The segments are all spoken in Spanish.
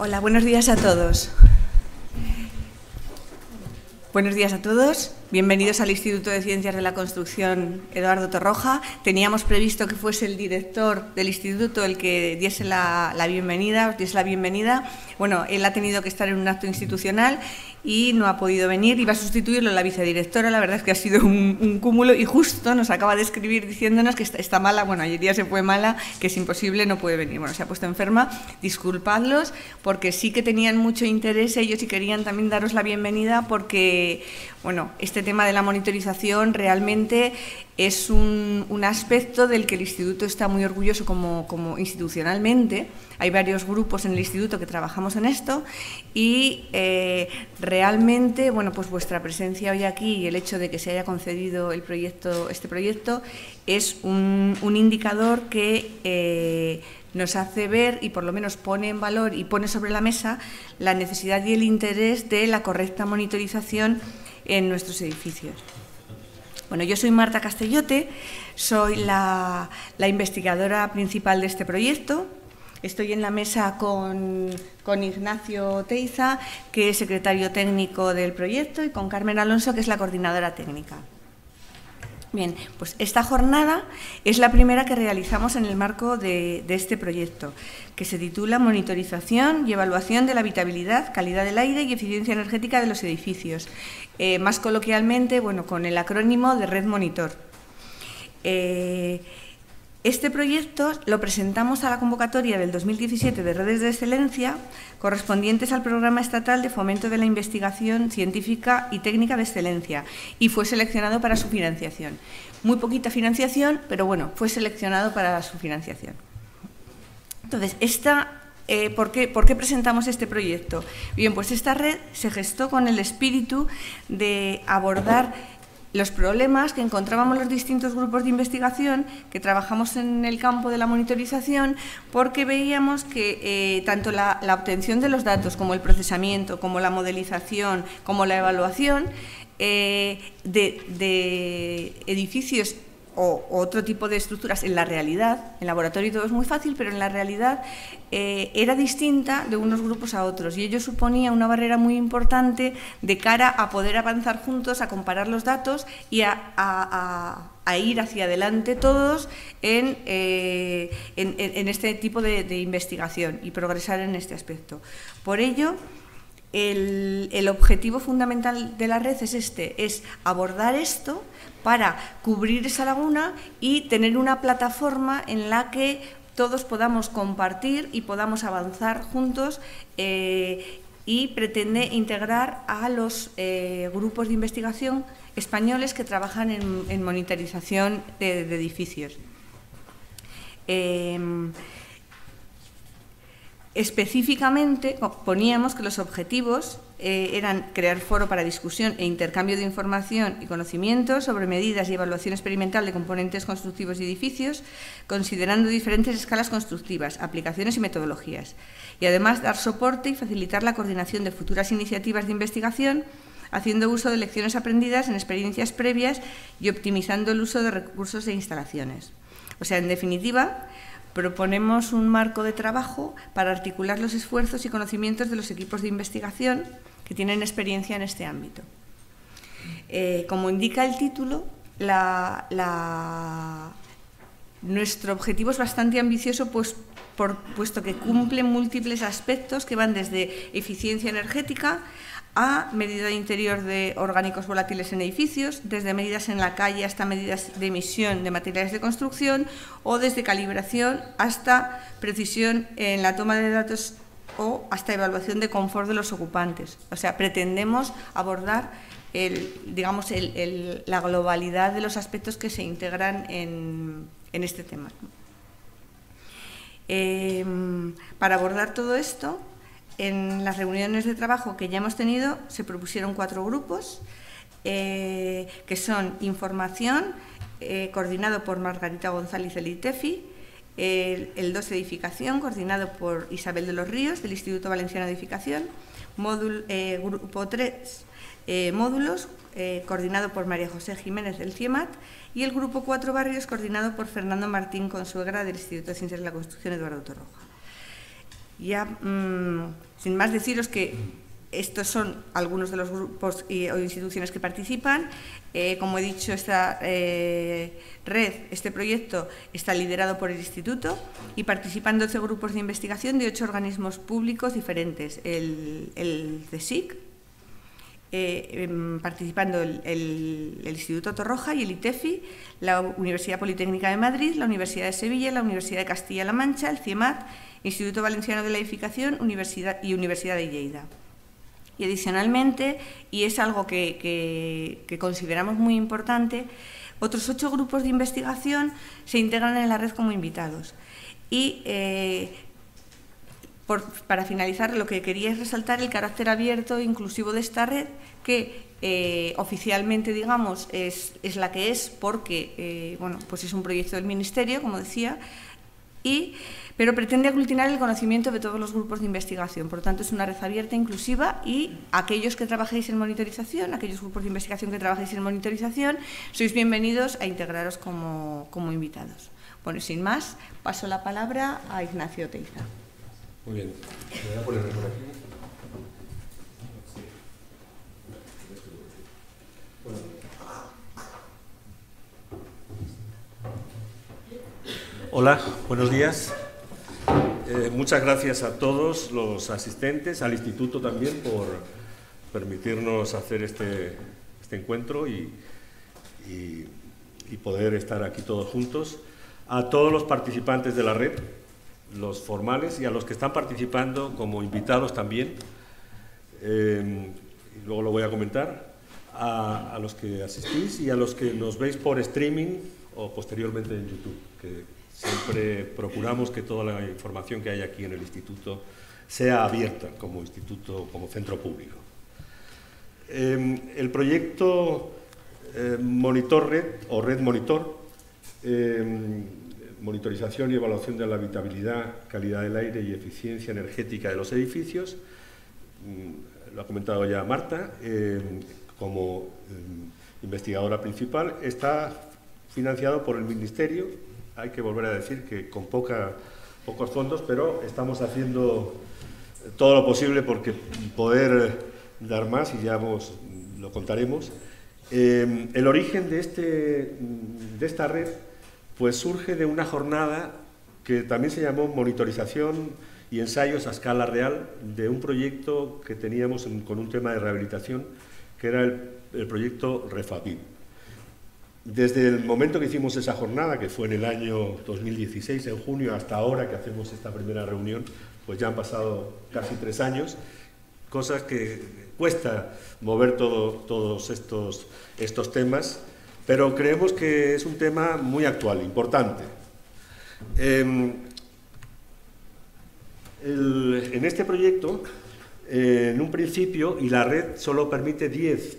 Hola, buenos días a todos. Buenos días a todos. Bienvenidos al Instituto de Ciencias de la Construcción Eduardo Torroja. Teníamos previsto que fuese el director del instituto el que diese la, bienvenida, os la bienvenida. Bueno, él ha tenido que estar en un acto institucional y no ha podido venir. Iba a sustituirlo la vicedirectora. La verdad es que ha sido un, cúmulo y justo nos acaba de escribir diciéndonos que está, mala. Bueno, ayer día se fue mala, que es imposible, no puede venir. Bueno, se ha puesto enferma. Disculpadlos porque sí que tenían mucho interés ellos y querían también daros la bienvenida porque, bueno, este este tema de la monitorización realmente es un, aspecto del que el Instituto está muy orgulloso como, institucionalmente. Hay varios grupos en el Instituto que trabajamos en esto y eh, realmente, bueno, pues vuestra presencia hoy aquí y el hecho de que se haya concedido el proyecto, este proyecto es un, indicador que eh, nos hace ver y por lo menos pone en valor y pone sobre la mesa la necesidad y el interés de la correcta monitorización en nuestros edificios. Bueno, yo soy Marta Castellote, soy la, investigadora principal de este proyecto. Estoy en la mesa con, Ignacio Teiza, que es secretario técnico del proyecto, y con Carmen Alonso, que es la coordinadora técnica. Bien, pues esta jornada es la primera que realizamos en el marco de, este proyecto, que se titula Monitorización y evaluación de la habitabilidad, calidad del aire y eficiencia energética de los edificios. Eh, más coloquialmente, bueno, con el acrónimo de Red Monitor. Eh, este proyecto lo presentamos a la convocatoria del 2017 de Redes de Excelencia correspondientes al Programa Estatal de Fomento de la Investigación Científica y Técnica de Excelencia y fue seleccionado para su financiación. Muy poquita financiación, pero bueno, fue seleccionado para su financiación. Entonces, esta, eh, ¿por, qué, ¿por qué presentamos este proyecto? Bien, pues esta red se gestó con el espíritu de abordar los problemas que encontrábamos los distintos grupos de investigación que trabajamos en el campo de la monitorización porque veíamos que eh, tanto la, obtención de los datos como el procesamiento, como la modelización, como la evaluación eh, de edificios o, otro tipo de estructuras en la realidad, en laboratorio todo es muy fácil, pero en la realidad eh, era distinta de unos grupos a otros y ello suponía una barrera muy importante de cara a poder avanzar juntos, a comparar los datos y a, ir hacia adelante todos en, eh, este tipo de, de investigación y progresar en este aspecto. Por ello, el, objetivo fundamental de la red es este, es abordar esto para cubrir esa laguna y tener una plataforma en la que todos podamos compartir y podamos avanzar juntos eh, y pretende integrar a los eh, grupos de investigación españoles que trabajan en, monitorización de, edificios. Em, Específicamente poníamos que los objetivos eh, eran crear foro para discusión e intercambio de información y conocimientos sobre medidas y evaluación experimental de componentes constructivos y edificios, considerando diferentes escalas constructivas, aplicaciones y metodologías. Y además dar soporte y facilitar la coordinación de futuras iniciativas de investigación, haciendo uso de lecciones aprendidas en experiencias previas y optimizando el uso de recursos e instalaciones. O sea, en definitiva, Proponemos un marco de trabajo para articular los esfuerzos y conocimientos de los equipos de investigación que tienen experiencia en este ámbito. Eh, como indica el título, nuestro objetivo es bastante ambicioso, pues, puesto que cumple múltiples aspectos que van desde eficiencia energética a medida interior de orgánicos volátiles en edificios, desde medidas en la calle hasta medidas de emisión de materiales de construcción o desde calibración hasta precisión en la toma de datos o hasta evaluación de confort de los ocupantes. O sea, pretendemos abordar digamos, la globalidad de los aspectos que se integran en, este tema. Em, para abordar todo esto, en las reuniones de trabajo que ya hemos tenido se propusieron cuatro grupos, eh, que son información, eh, coordinado por Margarita González Elitefi, el, el 2 Edificación, coordinado por Isabel de los Ríos, del Instituto Valenciano de Edificación, módulo, eh, grupo 3, módulos, coordinado por María José Jiménez del CIEMAT, y el grupo 4 Barrios, coordinado por Fernando Martín Consuegra del Instituto de Ciencias de la Construcción Eduardo Torroja. Ya, mm, sin más deciros que estos son algunos de los grupos o instituciones que participan. Eh, como he dicho, esta eh, red, este proyecto, está liderado por el Instituto y participan 12 grupos de investigación de ocho organismos públicos diferentes. El, el CSIC, eh, em, participando el, Instituto Torroja y el ITEFI, la Universidad Politécnica de Madrid, la Universidad de Sevilla, la Universidad de Castilla-La Mancha, el CIEMAT, Instituto Valenciano de la Edificación Universidad, y Universidad de Lleida. Y adicionalmente, y es algo que, consideramos muy importante, otros ocho grupos de investigación se integran en la red como invitados. Y eh, para finalizar, lo que quería es resaltar el carácter abierto e inclusivo de esta red, que eh, oficialmente, digamos, es, la que es porque eh, bueno, pues es un proyecto del Ministerio, como decía, y pero pretende aglutinar el conocimiento de todos los grupos de investigación. Por lo tanto, es una red abierta, inclusiva y aquellos que trabajéis en monitorización, aquellos grupos de investigación que trabajéis en monitorización, sois bienvenidos a integraros como, invitados. Bueno, sin más, paso la palabra a Ignacio Teiza. Muy bien. voy a poner aquí. Hola, buenos días. Eh, muchas gracias a todos los asistentes, al Instituto también por permitirnos hacer este, este encuentro y, poder estar aquí todos juntos. A todos los participantes de la red, los formales y a los que están participando como invitados también, eh, y luego lo voy a comentar, a, los que asistís y a los que nos veis por streaming o posteriormente en YouTube, Siempre procuramos que toda la información que hay aquí en el instituto sea abierta como instituto, como centro público. Em, el proyecto em, Monitor Red o Red Monitor, em, monitorización y evaluación de la habitabilidad, calidad del aire y eficiencia energética de los edificios, mm, lo ha comentado ya Marta, como investigadora principal, está financiado por el Ministerio. Hay que volver a decir que con poca, pocos fondos, pero estamos haciendo todo lo posible porque poder dar más, y ya lo contaremos. Eh, el origen de, este, de esta red pues surge de una jornada que también se llamó monitorización y ensayos a escala real de un proyecto que teníamos con un tema de rehabilitación, que era el, proyecto Refabib. Desde el momento que hicimos esa jornada, que fue en el año 2016, en junio, hasta ahora que hacemos esta primera reunión, pues ya han pasado casi tres años, cosas que cuesta mover todos estos temas, pero creemos que es un tema muy actual, importante. Em, en este proyecto, eh, en un principio, y la red solo permite 10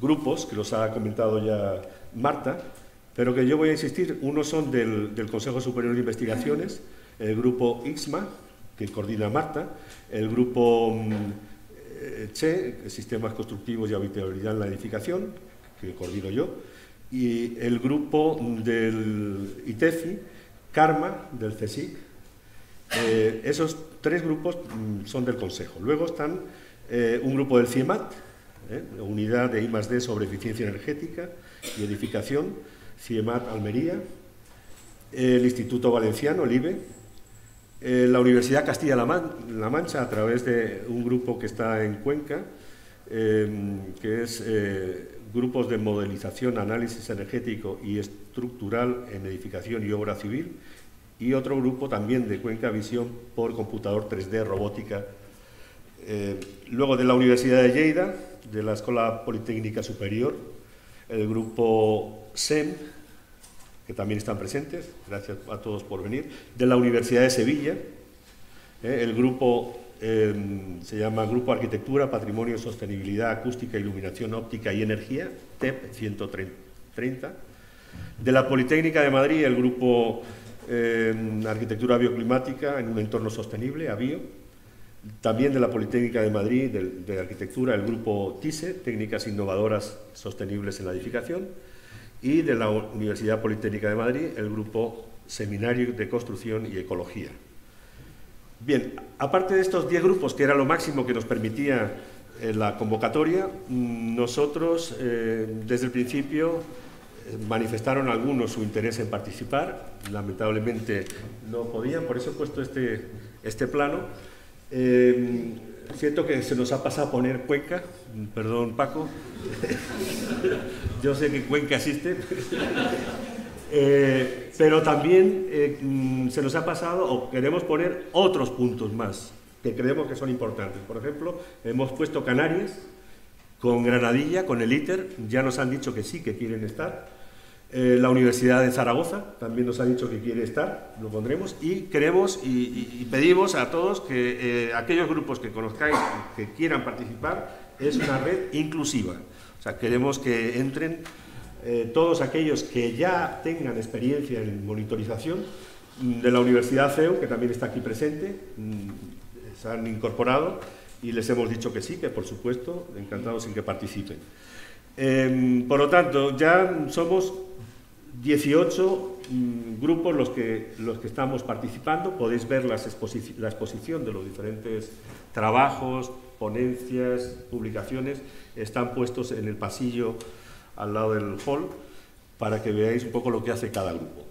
grupos, que los ha comentado ya Marta, pero que yo voy a insistir, unos son del, Consejo Superior de Investigaciones, el grupo IXMA, que coordina Marta, el grupo mm, eh, CHE, Sistemas Constructivos y Habitabilidad en la Edificación, que coordino yo, y el grupo del ITEFI, Karma, del CSIC. Eh, esos tres grupos mm, son del Consejo. Luego están eh, un grupo del CIEMAT, ¿eh? unidad de I+D sobre eficiencia energética y edificación, CIEMAT Almería, el Instituto Valenciano, el IBE, la Universidad Castilla-La Mancha, a través de un grupo que está en Cuenca, que es grupos de modelización, análisis energético y estructural en edificación y obra civil, y otro grupo también de Cuenca, visión por computador 3D, robótica. luego de la Universidad de Lleida, de la Escuela Politécnica Superior, el grupo SEM, que también están presentes, gracias a todos por venir, de la Universidad de Sevilla, eh, el grupo em, se llama Grupo Arquitectura, Patrimonio, Sostenibilidad, Acústica, Iluminación Óptica y Energía, TEP 130, de la Politécnica de Madrid, el grupo em, Arquitectura Bioclimática en un entorno sostenible, ABIO, también de la Politécnica de Madrid, de, Arquitectura, el grupo TISE, Técnicas Innovadoras Sostenibles en la Edificación, y de la Universidad Politécnica de Madrid, el grupo Seminario de Construcción y Ecología. Bien, aparte de estos 10 grupos, que era lo máximo que nos permitía eh, la convocatoria, mm, nosotros eh, desde el principio eh, manifestaron algunos su interés en participar, lamentablemente no podían, por eso he puesto este, este plano. siento que se nos ha pasado a poner Cuenca, perdón Paco, yo sé que Cuenca existe, pero también mm, se nos ha pasado o queremos poner otros puntos más que creemos que son importantes. Por ejemplo, hemos puesto Canarias con Granadilla, con el ITER, ya nos han dicho que sí, que quieren estar. Eh, la Universidad de Zaragoza también nos ha dicho que quiere estar, lo pondremos, y queremos y, pedimos a todos que eh, aquellos grupos que conozcáis que quieran participar, es una red inclusiva. O sea, queremos que entren eh, todos aquellos que ya tengan experiencia en monitorización mm, de la Universidad CEU, que también está aquí presente, mm, se han incorporado y les hemos dicho que sí, que por supuesto, encantados en que participen. Em, por lo tanto, ya somos 18 mm, grupos los que, los que estamos participando. Podéis ver la exposición de los diferentes trabajos, ponencias, publicaciones. Están puestos en el pasillo al lado del hall para que veáis un poco lo que hace cada grupo.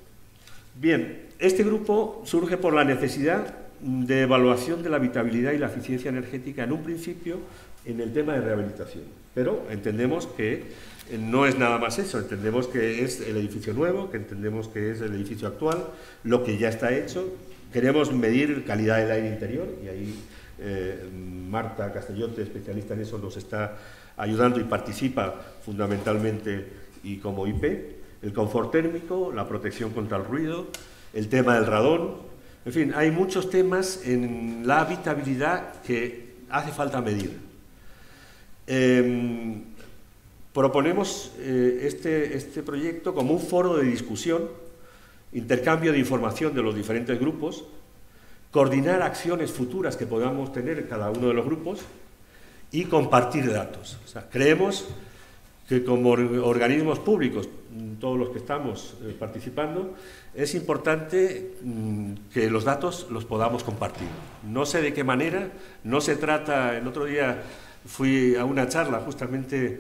Bien, este grupo surge por la necesidad de evaluación de la habitabilidad y la eficiencia energética en un principio en el tema de rehabilitación. Pero entendemos que no es nada más eso, entendemos que es el edificio nuevo, que entendemos que es el edificio actual, lo que ya está hecho. Queremos medir calidad del aire interior y ahí eh, Marta Castellote, especialista en eso, nos está ayudando y participa fundamentalmente y como IP. El confort térmico, la protección contra el ruido, el tema del radón, en fin, hay muchos temas en la habitabilidad que hace falta medir. Em, proponemos eh, este, este proyecto como un foro de discusión, intercambio de información de los diferentes grupos, coordinar acciones futuras que podamos tener en cada uno de los grupos y compartir datos. creemos que como organismos públicos, todos los que estamos eh, participando, es importante mm, que los datos los podamos compartir. No sé de qué manera, no se trata, el otro día fui a una charla justamente,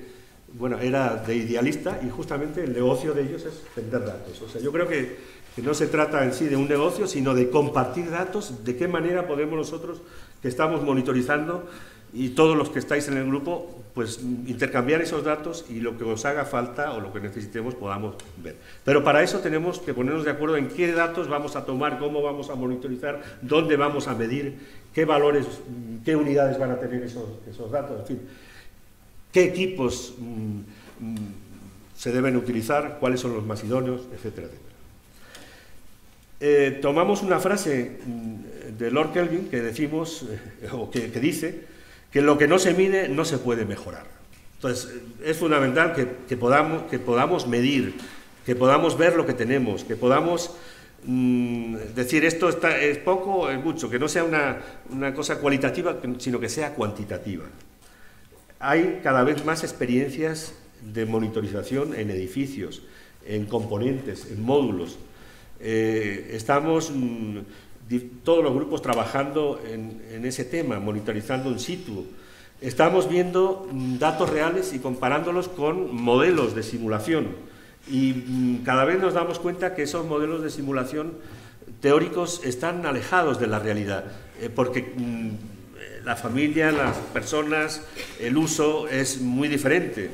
bueno, era de idealista y justamente el negocio de ellos es vender datos. O sea, yo creo que, que no se trata en sí de un negocio, sino de compartir datos, de qué manera podemos nosotros, que estamos monitorizando, y todos los que estáis en el grupo, pues intercambiar esos datos y lo que os haga falta o lo que necesitemos podamos ver. Pero para eso tenemos que ponernos de acuerdo en qué datos vamos a tomar, cómo vamos a monitorizar, dónde vamos a medir, qué valores, qué unidades van a tener esos, datos, en fin, qué equipos mm, mm, se deben utilizar, cuáles son los más idóneos, etcétera, etcétera. Eh, tomamos una frase mm, de Lord Kelvin que decimos, eh, o que dice, que lo que no se mide no se puede mejorar. Entonces, es fundamental que, podamos, que podamos medir, que podamos ver lo que tenemos, que podamos mm, decir esto está, es poco o es mucho, que no sea una, una cosa cualitativa, sino que sea cuantitativa. Hay cada vez más experiencias de monitorización en edificios, en componentes, en módulos. Eh, estamos mm, todos los grupos trabajando en, ese tema, monitorizando in situ. Estamos viendo mm, datos reales y comparándolos con modelos de simulación. Y mm, cada vez nos damos cuenta que esos modelos de simulación teóricos están alejados de la realidad, eh, porque mm, la familia, las personas, el uso es muy diferente.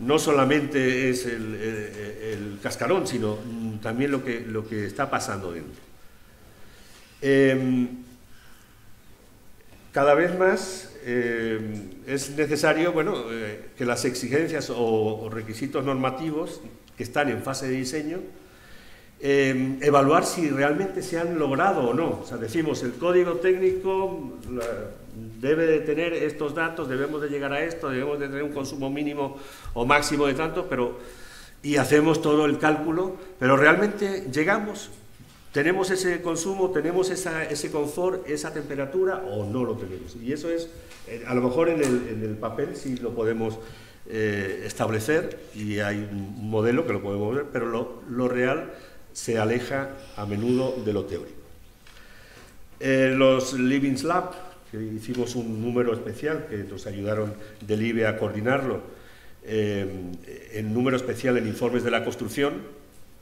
No solamente es el, cascarón, sino también lo que, lo que está pasando dentro. Em, cada vez más em, es necesario bueno, eh, que las exigencias o, requisitos normativos que están en fase de diseño, em, evaluar si realmente se han logrado o no. O sea, decimos, el código técnico debe de tener estos datos, debemos de llegar a esto, debemos de tener un consumo mínimo o máximo de tanto, pero y hacemos todo el cálculo, pero realmente llegamos ¿Tenemos ese consumo, tenemos ese confort, esa temperatura o no lo tenemos? Y eso es, eh, a lo mejor en el, papel sí lo podemos eh, establecer y hay un modelo que lo podemos ver, pero lo, real se aleja a menudo de lo teórico. Eh, los Living Lab, que hicimos un número especial, que nos ayudaron del IBE a coordinarlo, eh, en número especial en informes de la construcción,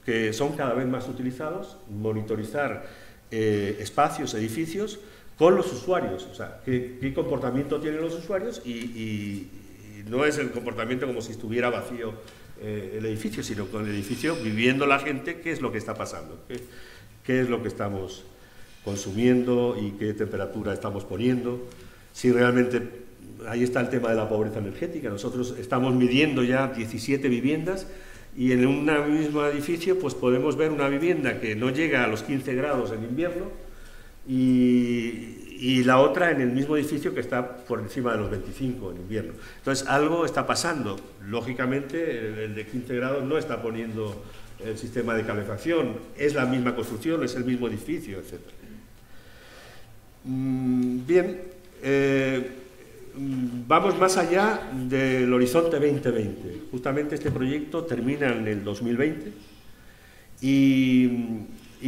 que son cada vez más utilizados, monitorizar eh, espacios, edificios, con los usuarios, o sea, qué, comportamiento tienen los usuarios y, no es el comportamiento como si estuviera vacío eh, el edificio, sino con el edificio viviendo la gente qué es lo que está pasando, qué, qué es lo que estamos consumiendo y qué temperatura estamos poniendo, si realmente ahí está el tema de la pobreza energética. Nosotros estamos midiendo ya 17 viviendas y en un mismo edificio pues podemos ver una vivienda que no llega a los 15 grados en invierno y, y, la otra en el mismo edificio que está por encima de los 25 en invierno. Entonces algo está pasando. Lógicamente el de 15 grados no está poniendo el sistema de calefacción, es la misma construcción, es el mismo edificio, etc. Mm, bien, eh, mm, vamos más allá del horizonte 2020. Justamente este proyecto termina en el 2020 y,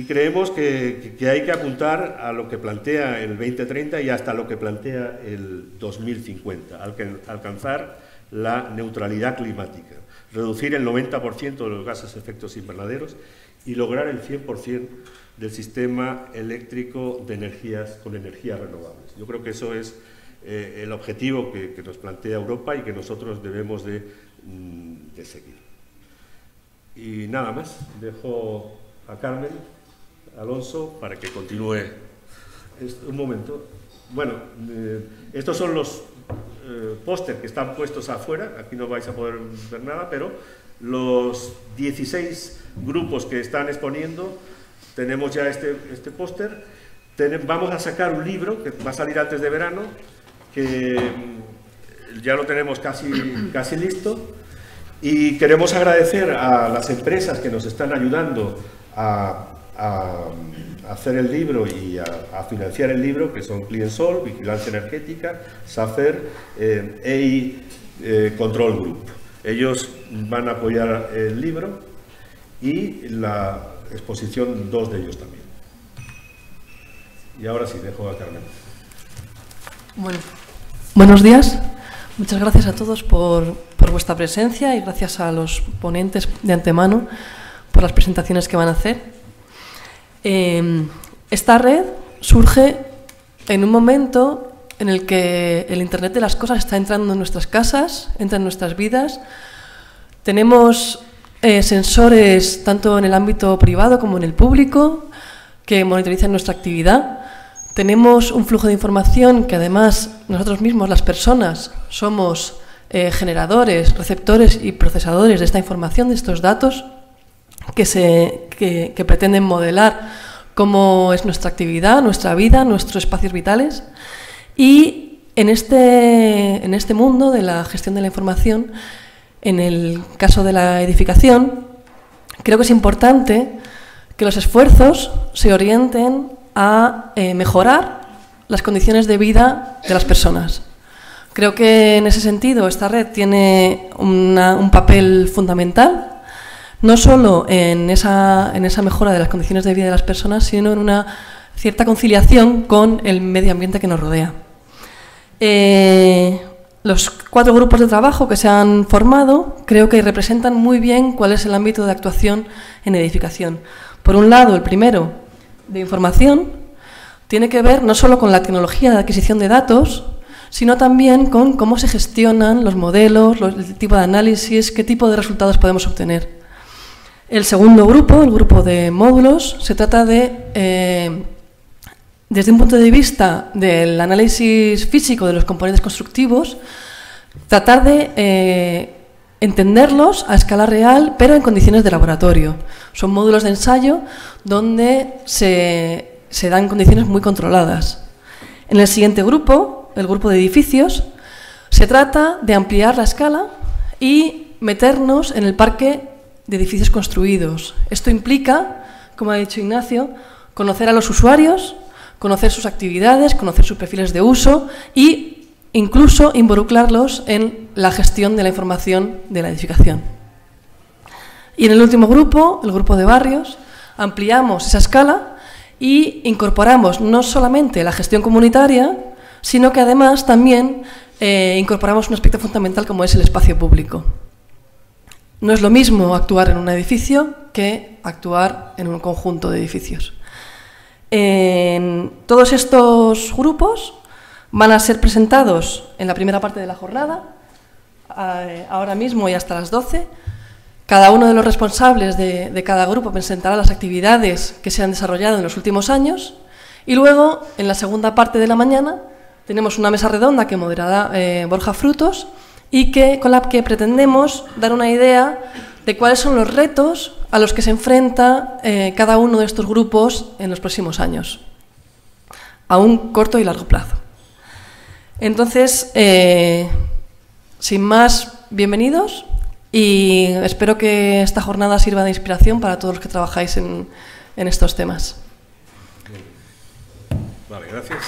creemos que, hay que apuntar a lo que plantea el 2030 y hasta lo que plantea el 2050, alcanzar la neutralidad climática, reducir el 90% de los gases efectos invernaderos y lograr el 100% del sistema eléctrico de energías con energías renovables. Yo creo que eso es eh, el objetivo que, nos plantea Europa y que nosotros debemos de, mm, seguir. Y nada más, dejo a Carmen Alonso para que continúe. un momento. Bueno, eh, estos son los eh, pósteres que están puestos afuera, aquí no vais a poder ver nada, pero los 16 grupos que están exponiendo tenemos ya este, este póster. Vamos a sacar un libro que va a salir antes de verano, que mm, ya lo tenemos casi, casi listo. Y queremos agradecer a las empresas que nos están ayudando a, hacer el libro y a, financiar el libro, que son Cliensol, Vigilancia Energética, SAFER eh, EI eh, Control Group. Ellos van a apoyar el libro y la, exposición dos de ellos también. Y ahora sí, dejo a Carmen. Bueno, buenos días. Muchas gracias a todos por, por, vuestra presencia y gracias a los ponentes de antemano por las presentaciones que van a hacer. Em, esta red surge en un momento en el que el Internet de las cosas está entrando en nuestras casas, entra en nuestras vidas. Tenemos eh, sensores tanto en el ámbito privado como en el público que monitorizan nuestra actividad. Tenemos un flujo de información que además nosotros mismos, las personas, somos eh, generadores, receptores y procesadores de esta información, de estos datos, que, se, que pretenden modelar cómo es nuestra actividad, nuestra vida, nuestros espacios vitales. Y en este, en este mundo de la gestión de la información, en el caso de la edificación, creo que es importante que los esfuerzos se orienten a eh, mejorar las condiciones de vida de las personas. Creo que en ese sentido esta red tiene un papel fundamental, no solo en esa, en esa mejora de las condiciones de vida de las personas, sino en una cierta conciliación con el medio ambiente que nos rodea. Eh, los cuatro grupos de trabajo que se han formado creo que representan muy bien cuál es el ámbito de actuación en edificación. Por un lado, el primero, de información, tiene que ver no solo con la tecnología de adquisición de datos, sino también con cómo se gestionan los modelos, el tipo de análisis, qué tipo de resultados podemos obtener. El segundo grupo, el grupo de módulos, se trata de eh, desde un punto de vista del análisis físico de los componentes constructivos, tratar de eh, entenderlos a escala real, pero en condiciones de laboratorio. Son módulos de ensayo donde se, se dan condiciones muy controladas. En el siguiente grupo, el grupo de edificios, se trata de ampliar la escala y meternos en el parque de edificios construidos. Esto implica, como ha dicho Ignacio, conocer a los usuarios, conocer sus actividades, conocer sus perfiles de uso e incluso involucrarlos en la gestión de la información de la edificación. Y en el último grupo, el grupo de barrios, ampliamos esa escala y incorporamos no solamente la gestión comunitaria, sino que además también eh, incorporamos un aspecto fundamental como es el espacio público. No es lo mismo actuar en un edificio que actuar en un conjunto de edificios. En todos estos grupos van a ser presentados en la primera parte de la jornada, eh, ahora mismo y hasta las 12. Cada uno de los responsables de, cada grupo presentará las actividades que se han desarrollado en los últimos años y luego, en la segunda parte de la mañana, tenemos una mesa redonda que moderará eh, Borja Frutos y que, con la que pretendemos dar una idea de cuáles son los retos a los que se enfrenta eh, cada uno de estos grupos en los próximos años, a un corto y largo plazo. Entonces, eh, sin más, bienvenidos y espero que esta jornada sirva de inspiración para todos los que trabajáis en, en estos temas. Vale, gracias.